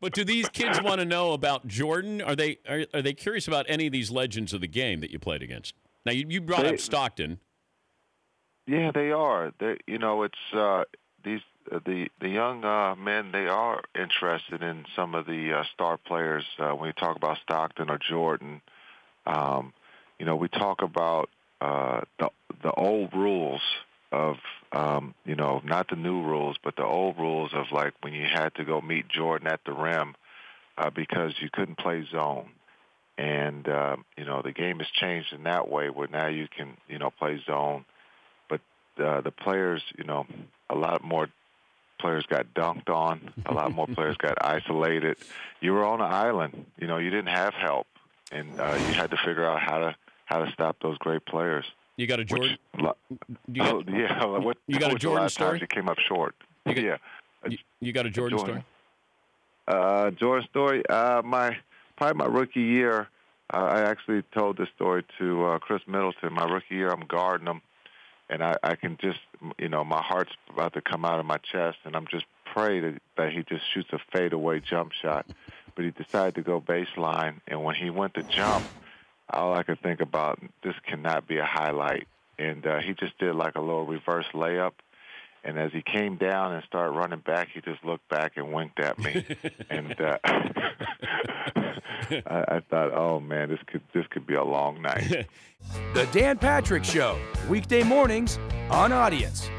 But do these kids want to know about Jordan? Are they are, are they curious about any of these legends of the game that you played against? Now you, you brought They- up Stockton. Yeah, they are. They, you know, it's uh, these uh, the the young uh, men. They are interested in some of the uh, star players. Uh, when we talk about Stockton or Jordan, um, you know, we talk about uh, the the old rules of um, you know not the new rules, but the old rules of like when you had to go meet Jordan at the rim uh, because you couldn't play zone. And uh, you know the game has changed in that way, where now you can you know play zone uh, the players, you know, a lot more players got dunked on. A lot more players got isolated. You were on an island. You know, you didn't have help, and uh, you had to figure out how to how to stop those great players. You got a Jordan. Which, You got, oh, yeah, what, you got a Jordan story? you came up short. You got- yeah. you, you got a Jordan, Jordan. story? Uh, Jordan story. Uh, my probably my rookie year. Uh, I actually told this story to uh, Khris Middleton. My rookie year, I'm guarding him, and I, I can just, you know, my heart's about to come out of my chest, and I'm just pray that, that he just shoots a fadeaway jump shot. But he decided to go baseline, and when he went to jump, all I could think about this cannot be a highlight, and uh, he just did like a little reverse layup. And as he came down and started running back, he just looked back and winked at me, and uh, I, I thought, "Oh man, this could this could be a long night." The Dan Patrick Show, weekday mornings on Audience.